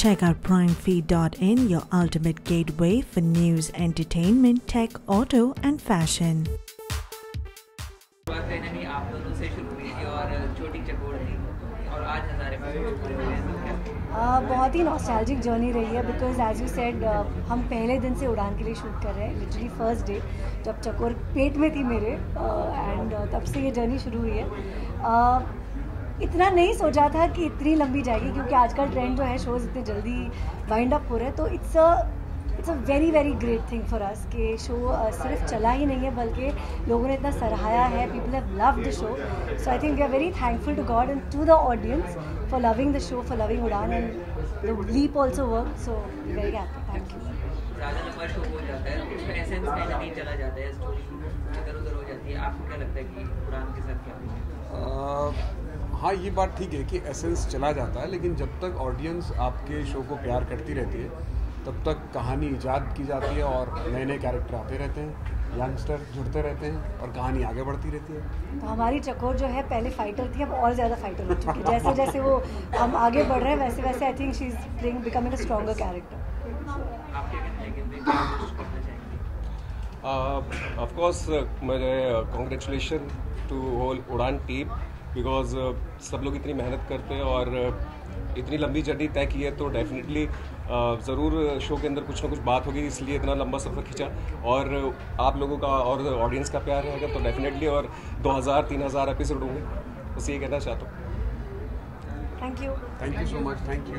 Check out primefeed.in, your ultimate gateway for news, entertainment, tech, auto, and fashion. बात कहीं ना कहीं आप दोनों से शुरू हुई थी और छोटी चकोर थी और आज हज़ार एपिसोड पूरे हुए क्या Uh, बहुत ही नॉस्टैल्जिक जर्नी रही है बिकॉज़ एज यू सेड हम पहले दिन से उड़ान के लिए शूट कर रहे हैं लिटरली फ़र्स्ट डे जब चकोर पेट में थी मेरे एंड uh, तब से ये जर्नी शुरू हुई है uh, इतना नहीं सोचा था कि इतनी लंबी जाएगी, क्योंकि आजकल ट्रेंड जो है शोज़ इतने जल्दी वाइंड अप हो रहे हैं। तो it's a it's a very very great thing for us कि शो सिर्फ़ चला ही नहीं है, बल्कि लोगों ने इतना सराहाया है people have love the show so I think we are very thankful to God and to the audience for loving the show for loving Udaan and the leap also work so very happy thank you show हो जाता है, उसमें essence कहीं ना कहीं चला जाता है स्टोरी इधर उधर हो जाती है। आपको क्या लगता है कि के साथ हाँ ये बात ठीक है कि एसेंस चला जाता है लेकिन जब तक ऑडियंस आपके शो को प्यार करती रहती है तब तक कहानी ईजाद की जाती है और नए नए कैरेक्टर आते रहते हैं यंगस्टर जुड़ते रहते हैं और कहानी आगे बढ़ती रहती है। तो हमारी चकोर जो है पहले फाइटर थी अब और ज़्यादा फाइटर हो चुकी है। जैसे जैसे वो हम आगे बढ़ रहे हैं वैसे वैसे I think she is becoming a stronger character of course मुझे congratulation to whole Udaan team because सब लोग इतनी मेहनत करते हैं और uh, इतनी लंबी जर्नी तय की है तो डेफिनेटली ज़रूर शो के अंदर कुछ ना कुछ बात होगी इसलिए इतना लंबा सफ़र खींचा। और आप लोगों का और ऑडियंस का प्यार रहेगा तो डेफिनेटली और 2000 3000 एपिसोड होंगे। बस ये कहना चाहता हूँ। Thank you thank you so much thank you